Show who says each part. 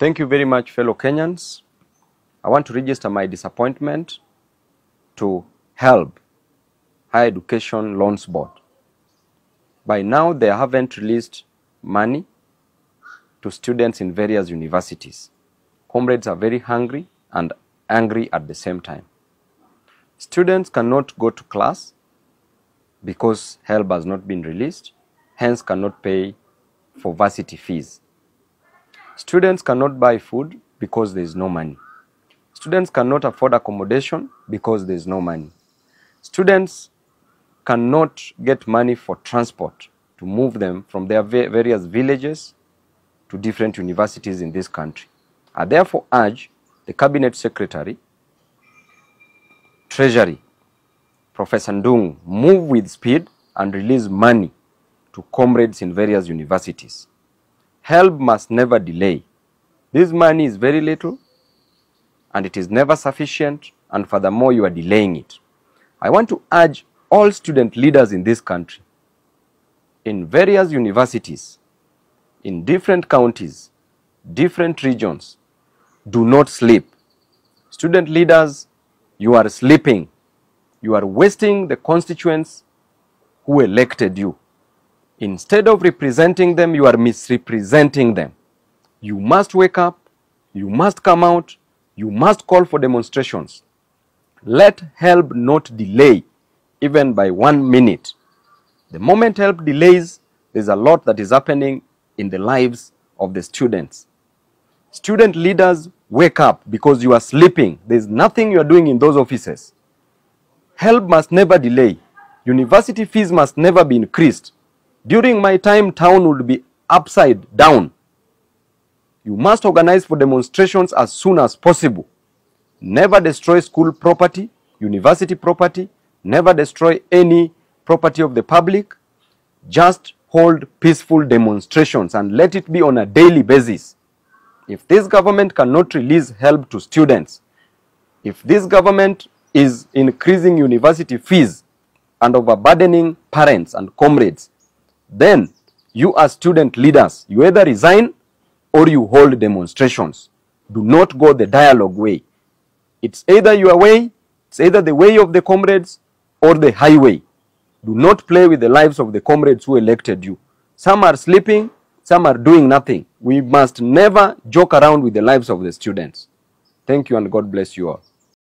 Speaker 1: Thank you very much, fellow Kenyans. I want to register my disappointment to HELB Higher Education Loans Board. By now, they haven't released money to students in various universities. Comrades are very hungry and angry at the same time. Students cannot go to class because HELB has not been released, hence cannot pay for varsity fees. Students cannot buy food because there is no money. Students cannot afford accommodation because there is no money. Students cannot get money for transport to move them from their various villages to different universities in this country. I therefore urge the Cabinet Secretary, Treasury, Professor Ndung'u, move with speed and release money to comrades in various universities. HELB must never delay. This money is very little and it is never sufficient and furthermore you are delaying it. I want to urge all student leaders in this country, in various universities, in different counties, different regions, do not sleep. Student leaders, you are sleeping. You are wasting the constituents who elected you. Instead of representing them, you are misrepresenting them. You must wake up, you must come out, you must call for demonstrations. Let HELB not delay even by one minute. The moment HELB delays, there's a lot that is happening in the lives of the students. Student leaders, wake up because you are sleeping. There's nothing you are doing in those offices. HELB must never delay. University fees must never be increased. During my time, town would be upside down. You must organize for demonstrations as soon as possible. Never destroy school property, university property, never destroy any property of the public. Just hold peaceful demonstrations and let it be on a daily basis. If this government cannot release HELB to students, if this government is increasing university fees and overburdening parents and comrades, then you as student leaders, you either resign or you hold demonstrations. Do not go the dialogue way. It's either your way, it's either the way of the comrades or the highway. Do not play with the lives of the comrades who elected you. Some are sleeping, some are doing nothing. We must never joke around with the lives of the students. Thank you and God bless you all.